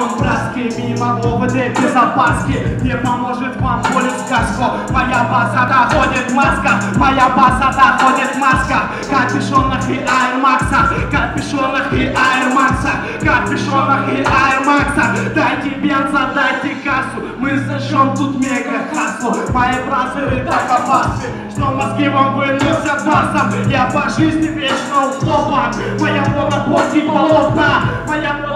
Марафон братский, мимо ОВД без опаски Не поможет вам более сказку. Моя база доходит маска Моя база доходит маска Капюшонах и Айрмакса Капюшонах и Айрмакса Капюшонах и Айрмакса Дайте бенза, дайте кассу Мы зажжем тут мега хаслу Мои бразеры так опасны Что мозги вам выносят басом? Я по жизни вечно услован Моя мода портит полотна Моя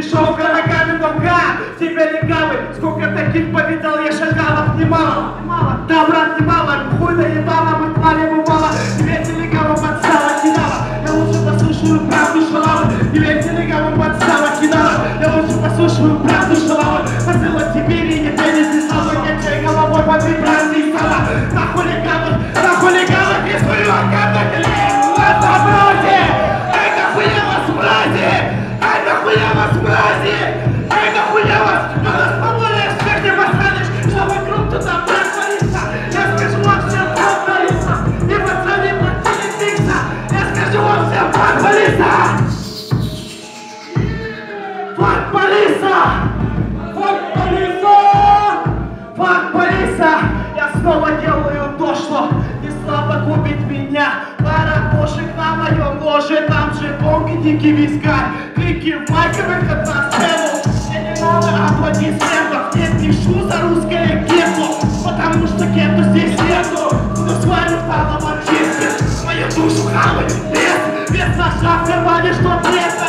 меня лишь дешевка на каменном га Тебя легавый, сколько таких повидал я шагалов немало Немало, да брат немало Хуй доедала, мы твали бывало Тебе телеграмма подстава кидала. Я лучше послушаю правду шалавы Тебе телеграмма подстава кидала. Я лучше послушаю правду шалавы Посыла Сибири, не пенис не слава Качай головой под вибрации сала. На Фак полиса! Фак полиса! Фак полиса! Я снова делаю то, что не слабо губит меня Пара кошек на моем ложе Там же помните вискарь Клики в майковых сцену Мне не надо аплодисментов Не пишу за русское легенду Потому что кенту здесь нету Но с вами стало чисто Мою душу хавает без Без ножа в что пресно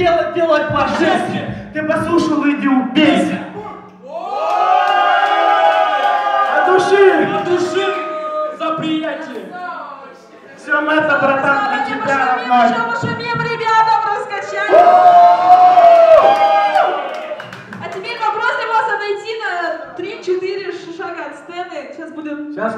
дело делать по-женски. Ты послушал, иди убейся. От души! От души за приятие. Все, Мэтта, братан, для тебя равно. Еще пошумим, ребята. А теперь попросим вас а отойти на 3-4 шага от сцены. Сейчас будем... Сейчас.